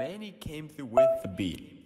And he came through with the beat.